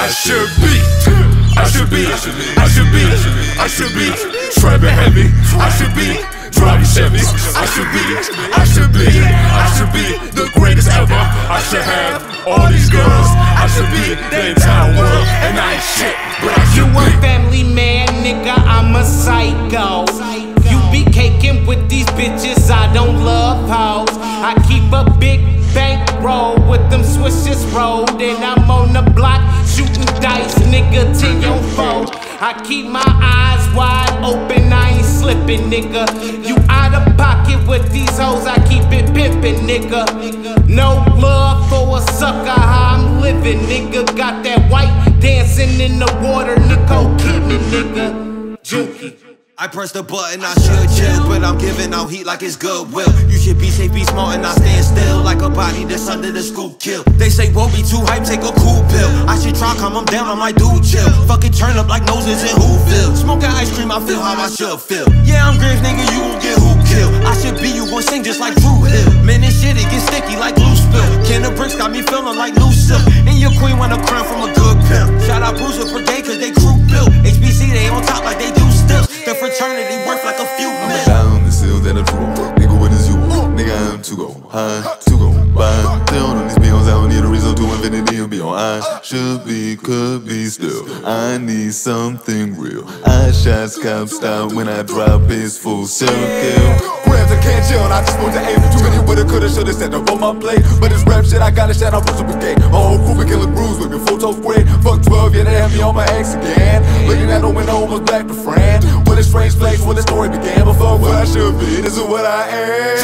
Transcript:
I should be. I should be, I should be, I should be, trapping heavy. I should be driving Chevy. I should be, I should be, I should be the greatest ever. I should have all these girls. I should be the entire world, and I ain't shit, I You a family man, nigga, I'm a psycho. You be caking with these bitches, I don't love hoes. I keep a big bankroll with them swishes rolled, and I'm on the block shooting dice, nigga, to your foe. I keep my eyes wide open, I ain't slipping, nigga. You out of pocket with these hoes, I keep it pimping, nigga. No love for a sucker, how I'm living, nigga. Got that white dancing in the water, Nicole Kidman, nigga. Junkie. I press the button, I should chill, but I'm giving out heat like it's goodwill. You should be safe, be smart, and I stand still like that's under the kill. They say, won't be too hype, take a cool pill. I should try, calm them down, I'm like, dude, chill. Fucking turn up like noses in Whoville. Smoking ice cream, I feel how I should feel. Yeah, I'm Graves, nigga, you gon' get who killed. I should be, you gon' sing just like Drew Hill. Man, this shit, go high, to go by. On these I need a reason to infinity and beyond. I should be, could be still. I need something real. I shot scalp style when I drop his full circle. Grams, I can't chill, I just want to aim. Too many woulda, coulda, shoulda said up on my plate. But it's rap shit, I gotta shout out Bruiser Brigade. My whole group of killer grooves with me, full toe spread. Fuck 12, yeah, they have me on my ex again. Looking at the window, almost back to friend. What a strange place where the story began. Before what I should be, this is what I am.